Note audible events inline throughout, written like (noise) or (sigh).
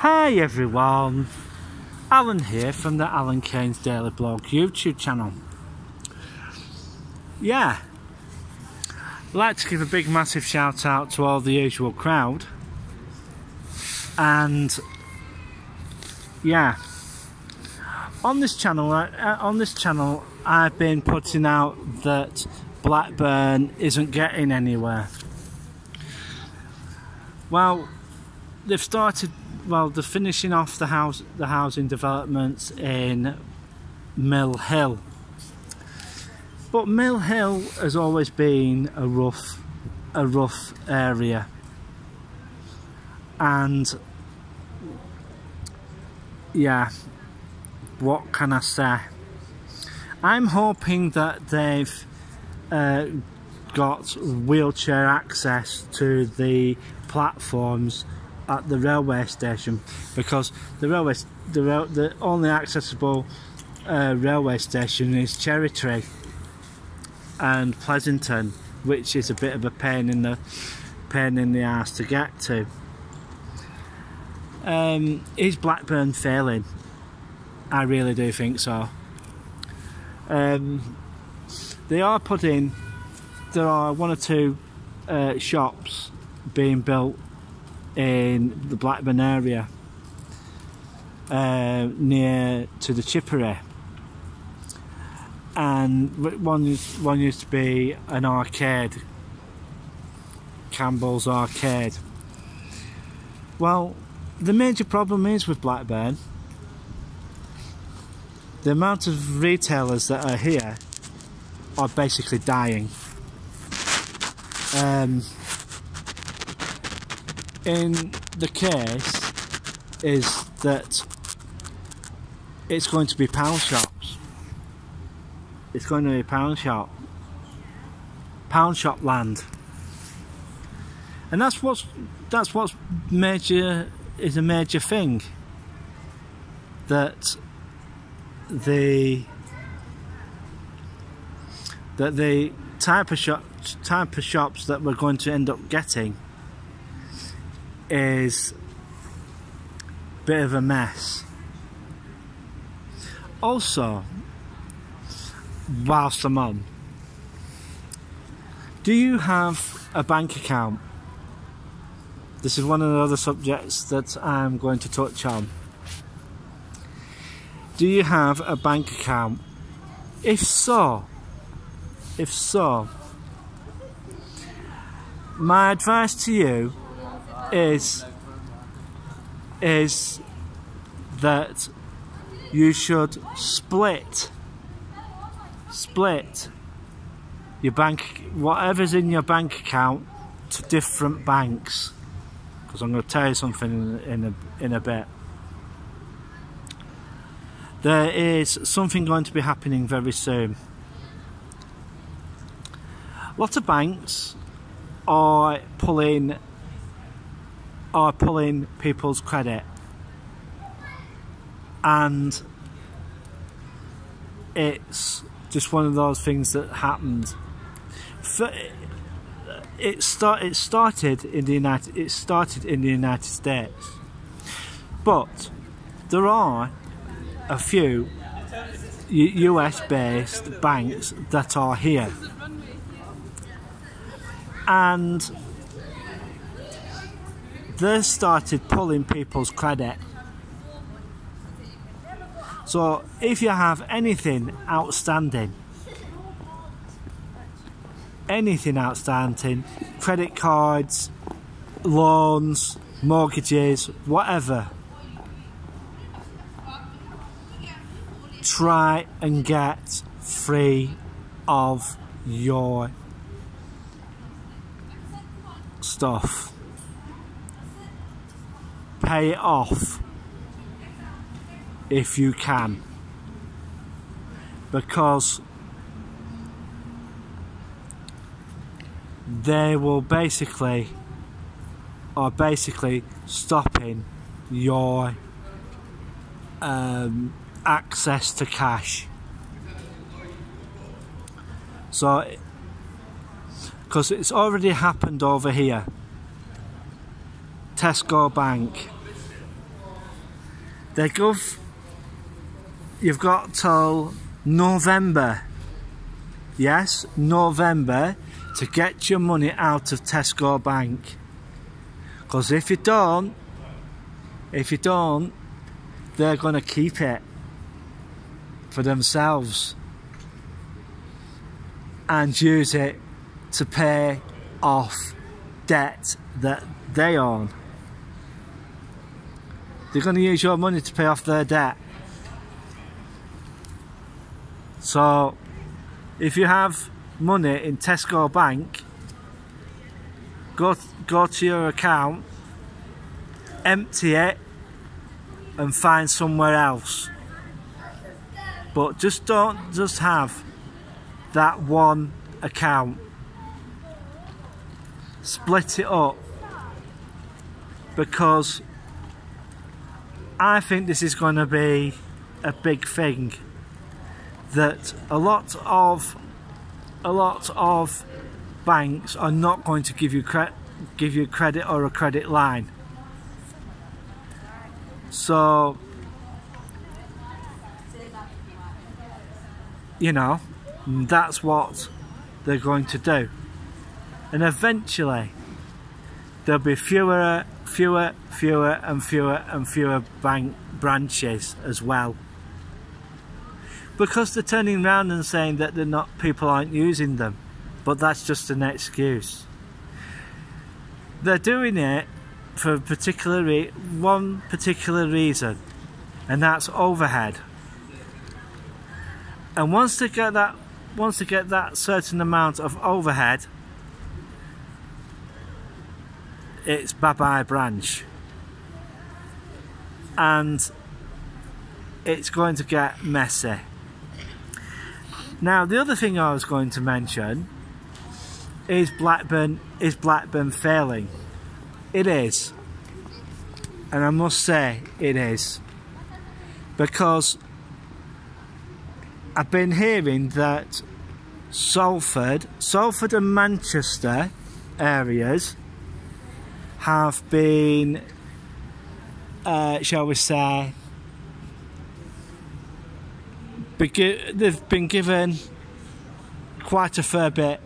Hi everyone, Allan here from the Allan Cain's Daily Blog YouTube channel. Yeah, I'd like to give a big massive shout out to all the usual crowd. And yeah, on this channel, uh, on this channel, I've been putting out that Blackburn isn't getting anywhere. Well, they've started. Well, they're finishing off the house, the housing developments in Mill Hill. But Mill Hill has always been a rough, a rough area, and yeah, what can I say? I'm hoping that they've uh, got wheelchair access to the platforms at the railway station because the railway the, rail, the only accessible uh, railway station is Cherry Tree and Pleasington which is a bit of a pain in the pain in the ass to get to. Um, is Blackburn failing? I really do think so. Um, they are putting there are one or two uh, shops being built in the Blackburn area uh, near to the Chippery and one used, one used to be an arcade Campbell's Arcade. Well the major problem is with Blackburn the amount of retailers that are here are basically dying. Um, in the case is that it's going to be pound shops. It's going to be pound shop. Pound shop land. And that's what's that's what's major is a major thing. That the that the type of shop type of shops that we're going to end up getting is a bit of a mess. Also, whilst I'm on, do you have a bank account? This is one of the other subjects that I'm going to touch on. Do you have a bank account? If so, if so, my advice to you is is that you should split split your bank whatever's in your bank account to different banks. Because I'm going to tell you something in, a in a bit. There is something going to be happening very soon. Lots of banks are pulling are pulling people's credit. And it's just one of those things that happened. For, it start it started in the United it started in the United States. But there are a few US based banks that are here. And they started pulling people's credit. So if you have anything outstanding, anything outstanding, credit cards, loans, mortgages, whatever, try and get free of your stuff. Pay it off if you can. Because they will basically are basically stopping your um, access to cash. So because it's already happened over here. Tesco Bank. They gov. You've got till November. Yes, November to get your money out of Tesco Bank. Because if you don't, if you don't, they're going to keep it for themselves and use it to pay off debt that they own. They're going to use your money to pay off their debt. So, if you have money in Tesco Bank, go go to your account, empty it, and find somewhere else. But just don't just have that one account. Split it up because I think this is going to be a big thing that a lot of a lot of banks are not going to give you credit give you credit or a credit line. So you know that's what they're going to do. And eventually there'll be fewer fewer fewer and fewer and fewer bank branches as well. Because they're turning around and saying that they're not people aren't using them. But that's just an excuse. They're doing it for a particular one particular reason and that's overhead. And once they get that once they get that certain amount of overhead it's bye bye branch and it's going to get messy now, the other thing I was going to mention is Blackburn is Blackburn failing. It is. And I must say it is. Because I've been hearing that Salford, Salford and Manchester areas have been, uh, shall we say, they've been given quite a fair bit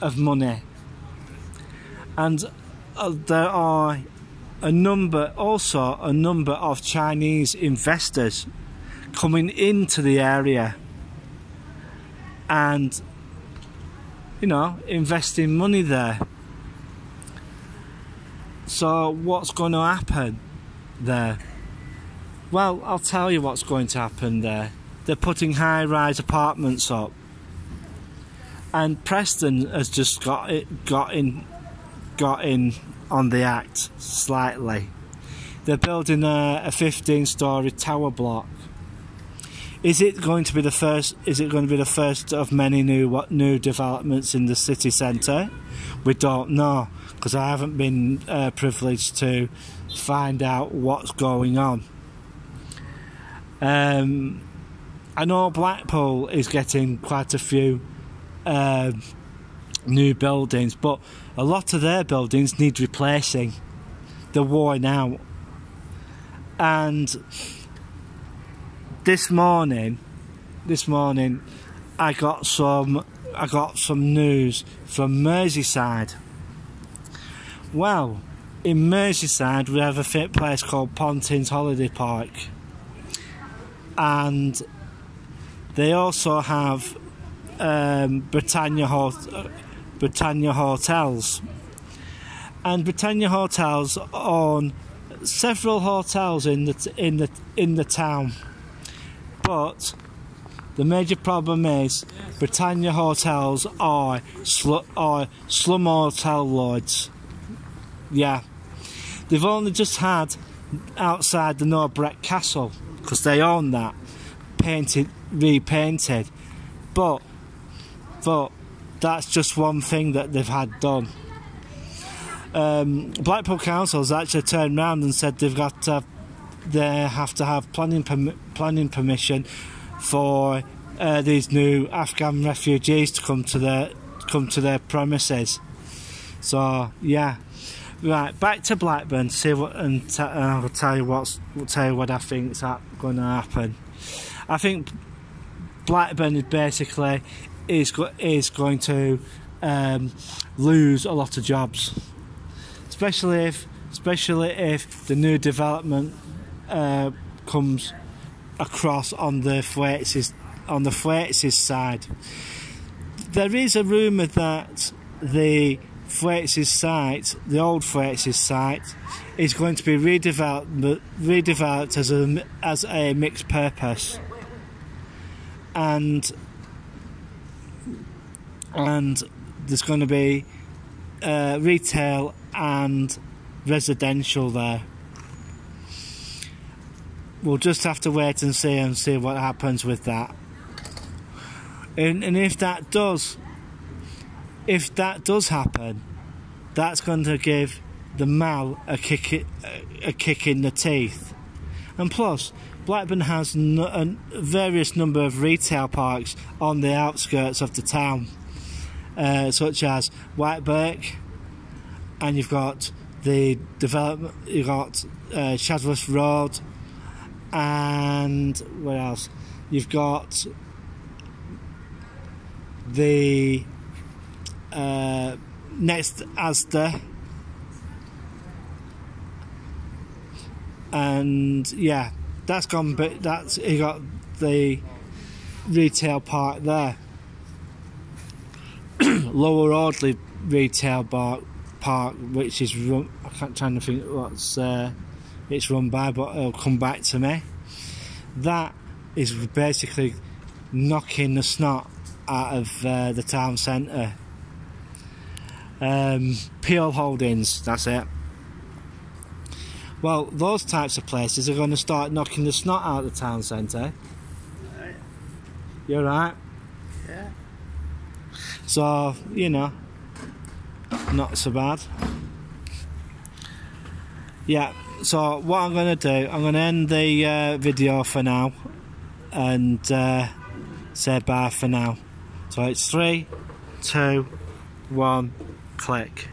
of money, and uh, there are a number, also a number of Chinese investors coming into the area and you know investing money there. So, what's going to happen there? Well, I'll tell you what's going to happen there they're putting high rise apartments up. And Preston has just got it got in got in on the act slightly. They're building a, a 15 story tower block. Is it going to be the first is it going to be the first of many new what new developments in the city centre? We don't know because I haven't been uh, privileged to find out what's going on. Um, I know Blackpool is getting quite a few uh, new buildings, but a lot of their buildings need replacing. They're worn out. And this morning, this morning, I got some, I got some news from Merseyside. Well, in Merseyside, we have a fit place called Pontins Holiday Park, and they also have um, Britannia, Britannia Hotels. And Britannia Hotels own several hotels in the in the in the town. But the major problem is Britannia hotels are sl- are slum hotel lords. Yeah, they've only just had outside the Norbreck Castle because they own that painted repainted. But but that's just one thing that they've had done. Um, Blackpool Council has actually turned round and said they've got to, they have to have planning permi- planning permission for uh, these new Afghan refugees to come to their come to their premises. So yeah, Right, back to Blackburn. See what, and, t- and I'll tell you what's, will tell you what I think's going to happen. I think Blackburn is basically is go- is going to um, lose a lot of jobs, especially if especially if the new development uh, comes across on the Thwaites' on the Thwaites' side. There is a rumour that the Thwaites' site, the old Thwaites' site, is going to be redeveloped, redeveloped as a as a mixed purpose, and and there's going to be uh, retail and residential there. We'll just have to wait and see and see what happens with that. And, and if that does if that does happen, that's going to give the Mall a kick, a kick in the teeth. And plus, Blackburn has a various number of retail parks on the outskirts of the town, uh, such as Whitebirk, and you've got the development. You've got uh, Road, and what else? You've got the uh, next Asda. And yeah, that's gone. But that's he got the retail park there. (clears throat) Lower Audley retail park, which is. I can't trying to think what's uh, it's run by, but it'll come back to me. That is basically knocking the snot out of uh, the town centre um, Peel Holdings, that's it. Well, those types of places are going to start knocking the snot out of the town centre. Right. You're right. Yeah. So, you know, not so bad. Yeah, so what I'm going to do, I'm going to end the uh, video for now and uh, say bye for now. So it's three, two, one click.